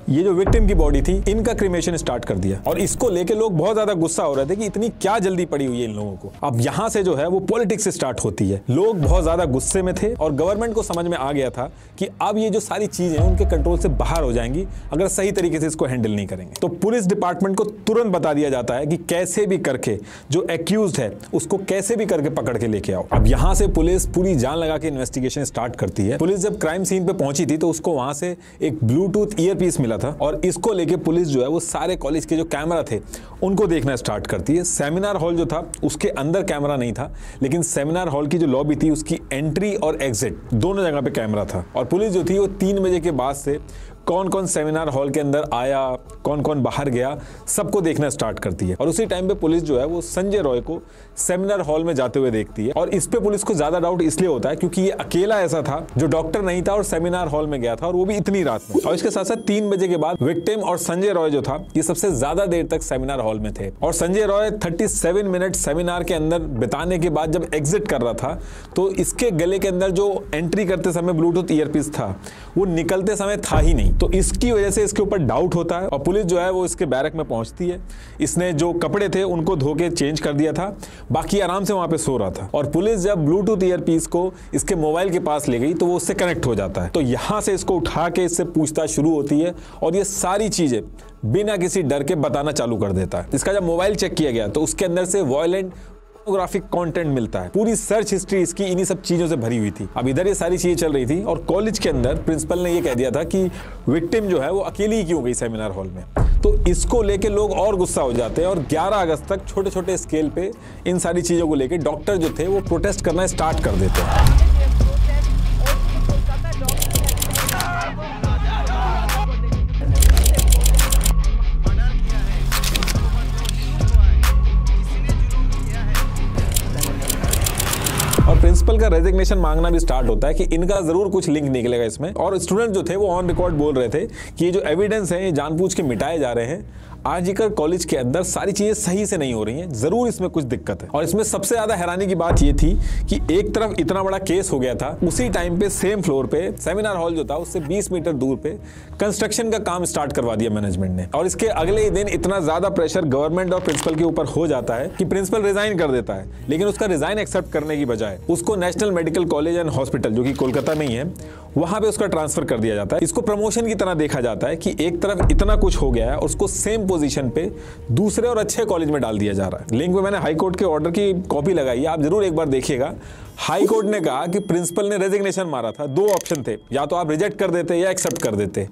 ये जो विक्टिम की बॉडी थी, इनका क्रिमेशन स्टार्ट कर दिया। और इसको लेके लोग बहुत ज़्यादा गुस्सा हो रहे थे कि इतनी क्या जल्दी पड़ी हुई है इन लोगों को। अब यहाँ से जो है, वो पॉलिटिक्स स्टार्ट होती है। लोग बहुत ज़्यादा गुस्से में थे और गवर्नमेंट को समझ में आ गया था कि अब ये जो सारी चीज़ें उनके कंट्रोल से बाहर हो जाएँगी, अगर सही तरीके से इसको हैंडल नहीं करेंगे। तो पुलिस डिपार्टमेंट को तुरंत बता दिया जाता है कि कैसे भी करके, जो एक्यूज है, उसको कैसे भी करके पकड़ के लेके आओ। अब यहाँ से पुलिस पूरी जान लगा के इन्वेस्टिगेशन स्टार्ट करती है। पुलिस जब क्राइम सीन पे पहुँची थी तो उसको वहाँ से एक ब्लूटूथ ईयरपीस मिला था और इसको लेके पुलिस जो है, वो सारे कॉलेज के जो कैमरा थे, उनको देखना स्टार्ट करती है। सेमिनार हॉल जो था, उसके अंदर कैमरा नहीं था, लेकिन सेमिनार हॉल की जो लॉबी थी, उसकी एंट्री और एग्जिट दोनों जगह पे कैमरा था। और पुलिस जो थी, वो तीन बजे के बाद से कौन कौन सेमिनार हॉल के अंदर आया कौन कौन बाहर गया, सबको देखना स्टार्ट करती है। और उसी टाइम पे पुलिस जो है, वो संजय रॉय को सेमिनार हॉल में जाते हुए देखती है। और इस पे पुलिस को ज़्यादा डाउट इसलिए होता है क्योंकि ये अकेला ऐसा था, जो डॉक्टर नहीं था और सेमिनार हॉल में गया था और वो भी इतनी रात में। और इसके साथ साथ तीन बजे के बाद विक्टिम और संजय रॉय जो था, ये सबसे ज़्यादा देर तक सेमिनार हॉल में थे। और Sanjay Roy thirty minute seminar के अंदर बिताने के बाद जब एग्जिट कर रहा था तो इसके गले के अंदर जो एंट्री करते समय ब्लूटूथ ईयरपीस था, वो निकलते समय था ही नहीं। तो इसकी वजह से इसके ऊपर डाउट होता है और पुलिस जो है वो इसके बैरक में पहुँचती है। इसने जो कपड़े थे, उनको धो के चेंज कर दिया था। बाकी आराम से वहाँ पे सो रहा था। और पुलिस जब ब्लूटूथ ईयरपीस को इसके मोबाइल के पास ले गई तो वो उससे कनेक्ट हो जाता है। तो यहाँ से इसको उठा के इससे पूछताछ शुरू होती है और ये सारी चीज़ें बिना किसी डर के बताना चालू कर देता है। इसका जब मोबाइल चेक किया गया तो उसके अंदर से वॉयलेंट फोटोग्राफिक कंटेंट मिलता है। पूरी सर्च हिस्ट्री इसकी इन्हीं सब चीज़ों से भरी हुई थी। अब इधर ये सारी चीज़ें चल रही थी और कॉलेज के अंदर प्रिंसिपल ने ये कह दिया था कि विक्टिम जो है वो अकेली ही क्यों गई सेमिनार हॉल में? तो इसको लेके लोग और गुस्सा हो जाते हैं और 11 अगस्त तक छोटे छोटे स्केल पे इन सारी चीज़ों को लेके डॉक्टर जो थे वो प्रोटेस्ट करना स्टार्ट कर देते हैं। का रेजिग्नेशन मांगना भी स्टार्ट होता है कि इनका ज़रूर कुछ लिंक निकलेगा इसमें। और स्टूडेंट जो थे वो ऑन रिकॉर्ड बोल रहे थे कि ये जो एविडेंस है, ये जानबूझ के मिटाए जा रहे हैं। आरजीकर कॉलेज के अंदर सारी चीज़ें सही से नहीं हो रही हैं। ज़रूर इसमें कुछ दिक्कत है। और इसमें सबसे ज़्यादा हैरानी की बात यह थी कि एक तरफ़ इतना बड़ा केस हो गया था, उसी टाइम पे सेम फ्लोर पे सेमिनार हॉल जो था, उससे 20 मीटर दूर पे कंस्ट्रक्शन का काम स्टार्ट करवा दिया मैनेजमेंट ने। और इसके अगले ही दिन इतना ज़्यादा प्रेशर गवर्नमेंट और प्रिंसिपल के ऊपर हो जाता है कि प्रिंसिपल रिजाइन कर देता है। लेकिन उसका रिजाइन एक्सेप्ट करने की बजाय उसको national medical college and hospital जो कि कोलकाता में ही है, वहाँ पे उसका ट्रांसफ़र कर दिया जाता है। इसको प्रमोशन की तरह देखा जाता है कि एक तरफ़ इतना कुछ हो गया है उसको सेम पोजीशन पे दूसरे और अच्छे कॉलेज में डाल दिया जा रहा है। लिंक में मैंने हाई कोर्ट के ऑर्डर की कॉपी लगाई है। आप ज़रूर एक बार देखिएगा। हाई कोर्ट ने कहा कि प्रिंसिपल ने रेजिग्नेशन मारा था। दो ऑप्शन थे। या तो आप रिजेक्ट कर देते या एक्सेप्ट कर देते।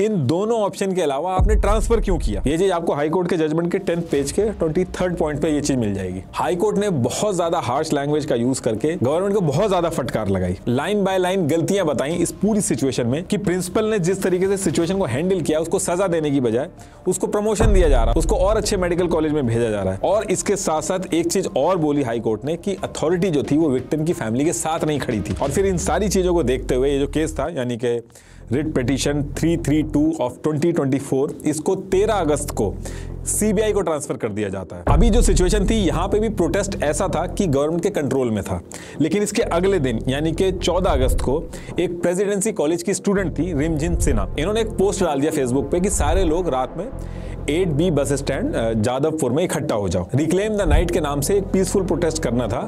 इन दोनों ऑप्शन के अलावा आपने ट्रांसफ़र क्यों किया? ये चीज़ आपको हाई कोर्ट के जजमेंट के टेंथ पेज के ट्वेंटी थर्ड पॉइंट पे ये चीज़ मिल जाएगी। हाई कोर्ट ने बहुत ज़्यादा हार्श लैंग्वेज का यूज़ करके गवर्नमेंट को बहुत ज़्यादा फटकार लगाई। लाइन बाय लाइन गलतियाँ बताई इस पूरी सिचुएशन में कि प्रिंसिपल ने जिस तरीके से सिचुएशन को हैंडल किया, उसको सजा देने की बजाय उसको प्रमोशन दिया जा रहा है। उसको और अच्छे मेडिकल कॉलेज में भेजा जा रहा है। और इसके साथ साथ एक चीज़ और बोली हाईकोर्ट ने कि अथॉरिटी जो थी वो विक्टिम की फैमिली के साथ नहीं खड़ी थी। और फिर इन सारी चीज़ों को देखते हुए ये जो केस था, यानी कि रिट पिटीशन 332 ऑफ़ 2024 इसको 13 अगस्त को सीबीआई को ट्रांसफ़र कर दिया जाता है। अभी जो सिचुएशन थी, यहाँ पे भी प्रोटेस्ट ऐसा था कि गवर्नमेंट के कंट्रोल में था। लेकिन इसके अगले दिन, यानी कि 14 अगस्त को, एक प्रेसिडेंसी कॉलेज की स्टूडेंट थी रिमजिन सिन्हा। इन्होंने एक पोस्ट डाल दिया फेसबुक पे कि सारे लोग रात में eight B bus stand Jadavpur में इकट्ठा हो जाओ। रिक्लेम द नाइट के नाम से एक पीसफुल प्रोटेस्ट करना था।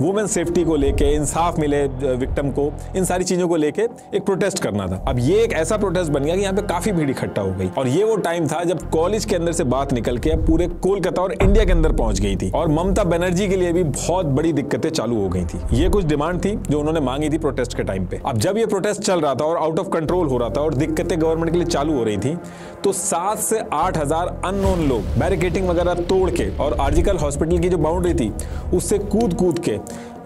वुमेन सेफ्टी को लेके, इंसाफ मिले विक्टिम को, इन सारी चीज़ों को लेके एक प्रोटेस्ट करना था। अब ये एक ऐसा प्रोटेस्ट बन गया कि यहाँ पे काफ़ी भीड़ इकट्ठा हो गई। और ये वो टाइम था जब कॉलेज के अंदर से बात निकल के पूरे कोलकाता और इंडिया के अंदर पहुँच गई थी। और ममता बनर्जी के लिए भी बहुत बड़ी दिक्कतें चालू हो गई थी। ये कुछ डिमांड थी जो उन्होंने मांगी थी प्रोटेस्ट के टाइम पे। अब जब ये प्रोटेस्ट चल रहा था और आउट ऑफ़ कंट्रोल हो रहा था और दिक्कतें गवर्नमेंट के लिए चालू हो रही थी तो सात से आठ हज़ार अननोन लोग बैरिकेटिंग वगैरह तोड़ के और आर्जिकल हॉस्पिटल की जो बाउंड्री थी, उससे कूद कूद के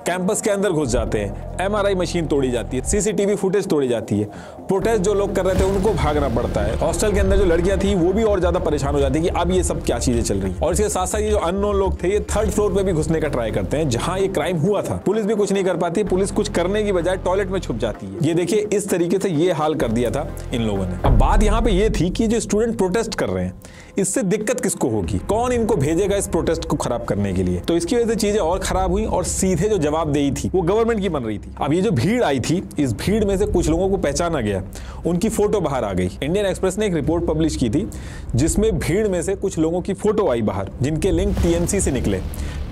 कैंपस के अंदर घुस जाते हैं। एमआरआई मशीन तोड़ी जाती है सीसीटीवी फुटेज तोड़ी जाती है। प्रोटेस्ट जो लोग कर रहे थे, उनको भागना पड़ता है। हॉस्टल के अंदर जो लड़कियाँ थी, वो भी और ज़्यादा परेशान हो जाती है कि अब ये सब क्या चीज़ें चल रही और इसके साथ साथ ये जो अननोन लोग थे, ये थर्ड फ्लोर पे भी घुसने का ट्राई करते हैं, जहाँ ये क्राइम हुआ था। पुलिस भी कुछ नहीं कर पाती, पुलिस कुछ करने की बजाय टॉयलेट में छुप जाती है। ये देखिए, इस तरीके से ये हाल कर दिया था इन लोगों ने। अब बात यहाँ पे ये थी कि जो स्टूडेंट प्रोटेस्ट कर रहे हैं इससे दिक्कत किसको होगी? कौन इनको भेजेगा इस प्रोटेस्ट को खराब करने के लिए? तो इसकी वजह से चीज़ें और खराब हुई और सीधे जो जवाब दे थी, वो गवर्नमेंट की बन रही थी। अब ये जो भीड़ आई थी, इस भीड़ में से कुछ लोगों को पहचाना गया। उनकी फ़ोटो बाहर आ गई। इंडियन एक्सप्रेस ने एक रिपोर्ट पब्लिश की थी, जिसमें भीड़ में से कुछ लोगों की फ़ोटो आई बाहर, जिनके लिंक टीएमसी से निकले।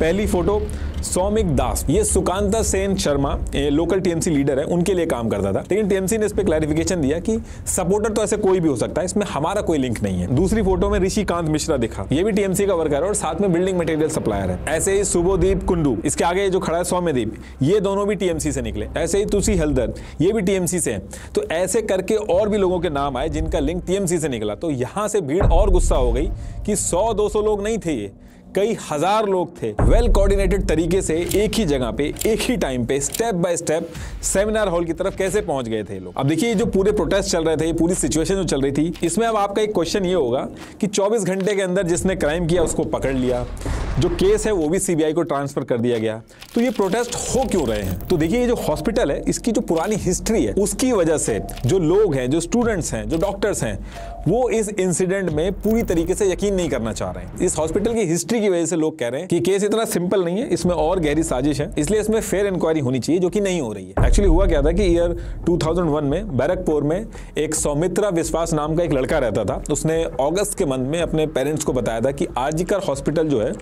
पहली फ़ोटो सौमिक दास। ये Sukanta Sen Sharma local TMC leader है, उनके लिए काम करता था। लेकिन टीएमसी ने इस पर क्लैरिफिकेशन दिया कि सपोर्टर तो ऐसे कोई भी हो सकता है, इसमें हमारा कोई लिंक नहीं है। दूसरी फ़ोटो में ऋषिकांत मिश्रा दिखा। ये भी टीएमसी का वर्कर है और साथ में बिल्डिंग मटेरियल सप्लायर है। ऐसे ही सुबोदीप कुंडू, इसके आगे जो खड़ा है सौम्यदीप, ये दोनों भी टीएमसी से निकले। ऐसे ही तुलसी हल्दर, ये भी टीएमसी से है। तो ऐसे करके और भी लोगों के नाम आए जिनका लिंक टीएमसी से निकला। तो यहाँ से भीड़ और गुस्सा हो गई कि सौ दो लोग नहीं थे ये। कई हज़ार लोग थे। वेल कोऑर्डिनेटेड तरीके से एक ही जगह पे, एक ही टाइम पे step by step seminar hall की तरफ़ कैसे पहुँच गए थे लोग। अब देखिए जो पूरे प्रोटेस्ट चल रहे थे, ये पूरी सिचुएशन जो चल रही थी, इसमें अब आपका एक क्वेश्चन ये होगा कि 24 घंटे के अंदर जिसने क्राइम किया, उसको पकड़ लिया। जो केस है, वो भी सीबीआई को ट्रांसफ़र कर दिया गया। तो ये प्रोटेस्ट हो क्यों रहे हैं? तो देखिए, ये जो हॉस्पिटल है, इसकी जो पुरानी हिस्ट्री है, उसकी वजह से जो लोग हैं, जो स्टूडेंट्स हैं, जो डॉक्टर्स हैं वो इस इंसिडेंट में पूरी तरीके से यकीन नहीं करना चाह रहे हैं। इस हॉस्पिटल की हिस्ट्री की वजह से लोग कह रहे हैं कि केस इतना सिंपल नहीं है, इसमें और गहरी साजिश है, इसलिए इसमें फेयर इंक्वायरी होनी चाहिए, जो कि नहीं हो रही है। एक्चुअली हुआ क्या था कि ईयर 2001 में बैरकपुर में एक सौमित्रा विश्वास नाम का एक लड़का रहता था। उसने अगस्त के मंथ में अपने पेरेंट्स को बताया था कि आरजीकर हॉस्पिटल जो है,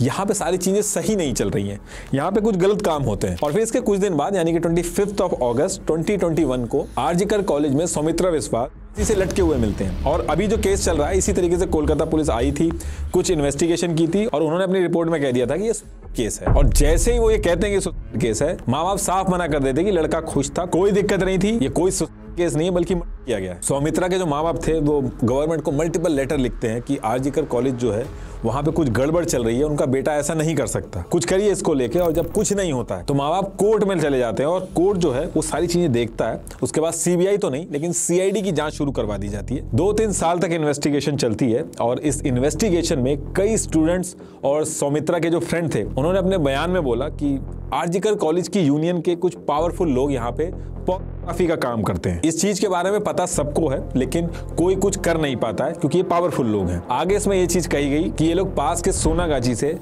यहाँ पे सारी चीज़ें सही नहीं चल रही हैं। यहाँ पे कुछ गलत काम होते हैं। और फिर इसके कुछ दिन बाद, यानी कि ट्वेंटी ऑफ़ ऑगस्ट 2021 को आरजीकर कॉलेज में सौमित्रा विश्वास से लटके हुए मिलते हैं। और अभी जो केस चल रहा है, इसी तरीके से कोलकाता पुलिस आई थी, कुछ इन्वेस्टिगेशन की थी, और उन्होंने अपनी रिपोर्ट में कह दिया था कि ये केस है। और जैसे ही वो ये कहते हैं कि केस है माँ बाप साफ़ मना कर देते कि लड़का खुश था, कोई दिक्कत नहीं थी, ये कोई केस नहीं है, बल्कि किया गया सौमित्रा के जो माँ बाप थे, वो गवर्नमेंट को मल्टीपल लेटर लिखते हैं कि आरजीकर कॉलेज जो है वहाँ पे कुछ गड़बड़ चल रही है, उनका बेटा ऐसा नहीं कर सकता। कुछ करिए इसको लेके और जब कुछ नहीं होता है तो माँ बाप कोर्ट में चले जाते हैं और कोर्ट जो है, वो सारी चीज़ें देखता है। उसके बाद सीबीआई तो नहीं, लेकिन सीआईडी की जाँच शुरू करवा दी जाती है। दो तीन साल तक इन्वेस्टिगेशन चलती है और इस इन्वेस्टिगेशन में कई स्टूडेंट्स और सौमित्रा के जो फ्रेंड थे, उन्होंने अपने बयान में बोला कि आरजीकर कॉलेज की यूनियन के कुछ पावरफुल लोग यहाँ पे पोर्नोग्राफी का काम करते हैं। इस चीज़ के बारे में पता सबको है, लेकिन कोई कुछ कर नहीं पाता है, क्योंकि ये पावरफुल लोग हैं। आगे इसमें ये चीज़ कही गई कि ये लोग पास के सोनागाजी से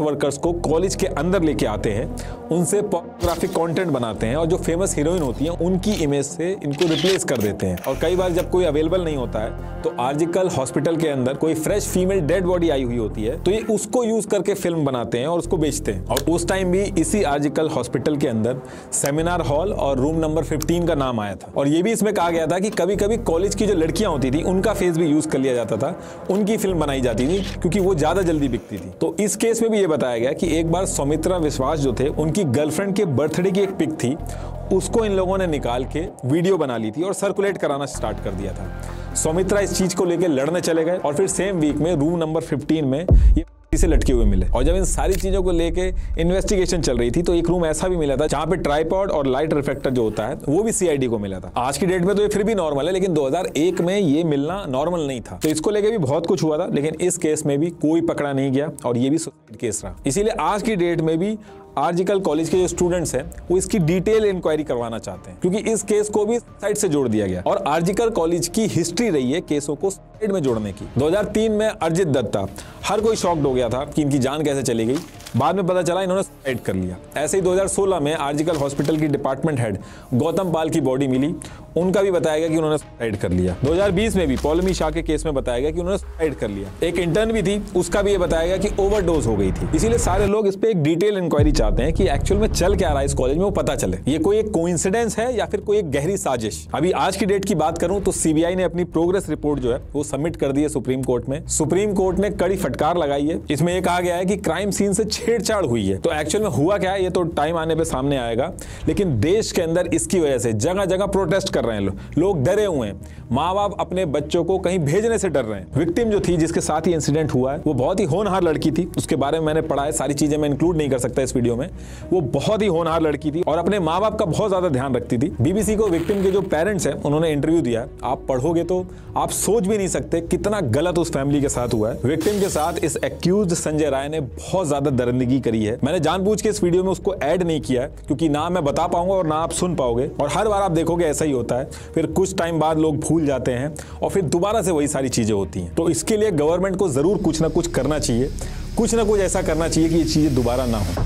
वर्कर्स को कॉलेज के अंदर लेके आते हैं। उनसे पोर्नोग्राफिक कंटेंट बनाते हैं और जो फ़ेमस हीरोइन होती हैं, उनकी इमेज से इनको रिप्लेस कर देते हैं। और कई बार जब कोई अवेलेबल नहीं होता है तो आर्जिकल हॉस्पिटल के अंदर कोई फ्रेश फीमेल डेड बॉडी आई हुई होती है तो ये उसको यूज़ करके फ़िल्म बनाते हैं और उसको बेचते हैं। और उस टाइम भी इसी आर्जिकल हॉस्पिटल के अंदर सेमिनार हॉल और रूम नंबर फिफ्टीन का नाम आया था। और ये भी इसमें कहा गया था कि कभी कभी कॉलेज की जो लड़कियाँ होती थी, उनका फेस भी यूज़ कर लिया जाता था, उनकी फ़िल्म बनाई जाती थी, क्योंकि वो ज़्यादा जल्दी बिकती थी। तो इस केस में भी ये बताया गया कि एक बार सौमित्रा विश्वास जो थे, उनकी गर्लफ्रेंड के बर्थडे की एक पिक थी, उसको इन लोगों ने निकाल के वीडियो बना ली थी और सर्कुलेट कराना स्टार्ट कर दिया था। सौमित्रा इस चीज़ को लेकर लड़ने चले गए और फिर सेम वीक में रूम नंबर 15 में ये से लटके हुए मिले। और जब इन सारी चीज़ों को लेके इन्वेस्टिगेशन चल रही थी तो एक रूम ऐसा भी मिला था जहाँ पे ट्राईपॉड और लाइट रिफ्लेक्टर जो होता है, वो भी सीआईडी को मिला था। आज की डेट में तो ये फिर भी नॉर्मल है, लेकिन 2001 में ये मिलना नॉर्मल नहीं था। तो इसको लेके भी बहुत कुछ हुआ था, लेकिन इस केस में भी कोई पकड़ा नहीं गया और ये भी केस रहा। इसीलिए आज की डेट में भी आर्जिकल कॉलेज के जो स्टूडेंट्स हैं, वो इसकी डिटेल इंक्वायरी करवाना चाहते हैं, क्योंकि इस केस को भी साइड से जोड़ दिया गया। और आर्जिकल कॉलेज की हिस्ट्री रही है केसों को साइड में जोड़ने की। 2003 में अर्जित दत्ता, हर कोई शॉक्ड हो गया था कि इनकी जान कैसे चली गई। बाद में पता चला इन्होंने सुसाइड कर लिया। ऐसे ही 2016 में आर्जिकल हॉस्पिटल की डिपार्टमेंट हेड गौतम पाल की बॉडी मिली। उनका भी बताया गया कि उन्होंने सुसाइड कर लिया। 2020 में भी पौलमी शाह के केस में बताया गया कि उन्होंने सुसाइड कर लिया। एक इंटर्न भी थी, उसका भी ये बताया गया कि ओवरडोज हो गई थी। इसीलिए सारे लोग इस पे एक डिटेल इंक्वायरी चाहते हैं कि एक्चुअल में चल क्या रहा है इस कॉलेज में, वो पता चले। ये कोई एक कोइंसिडेंस है या फिर कोई एक गहरी साजिश? अभी आज की डेट की बात करूँ तो सीबीआई ने अपनी प्रोग्रेस रिपोर्ट जो है, वो सबमिट कर दी है सुप्रीम कोर्ट में। सुप्रीम कोर्ट ने कड़ी फटकार लगाई है। इसमें यह कहा गया है कि क्राइम सीन से छेड़छाड़ हुई है। तो एक्चुअल में हुआ क्या है, ये तो टाइम आने पर सामने आएगा। लेकिन देश के अंदर इसकी वजह से जगह जगह प्रोटेस्ट कर रहे हैं लोग। लोग डरे हुए हैं। माँ बाप अपने बच्चों को कहीं भेजने से डर रहे हैं। विक्टिम जो थी, जिसके साथ ही इंसिडेंट हुआ है, वो बहुत ही होनहार लड़की थी। उसके बारे में मैंने पढ़ा है, सारी चीज़ें मैं इंक्लूड नहीं कर सकता इस वीडियो में। वो बहुत ही होनहार लड़की थी और अपने माँ बाप का बहुत ज़्यादा ध्यान रखती थी। बीबीसी को विक्टिम के जो पेरेंट्स हैं, उन्होंने इंटरव्यू दिया आप पढ़ोगे तो आप सोच भी नहीं सकते कितना गलत उस फैमिली के साथ हुआ है। विक्टिम के साथ इस एक्यूज संजय राय ने बहुत ज़्यादा दरिंदगी करी है। मैंने जानबूझ के इस वीडियो में उसको ऐड नहीं किया क्योंकि ना मैं बता पाऊँगा और ना आप सुन पाओगे। और हर बार आप देखोगे ऐसा ही। होता है, फिर कुछ टाइम बाद लोग भूल जाते हैं और फिर दोबारा से वही सारी चीज़ें होती हैं। तो इसके लिए गवर्नमेंट को ज़रूर कुछ ना कुछ करना चाहिए। कुछ ना कुछ ऐसा करना चाहिए कि ये चीज़ें दोबारा ना हों।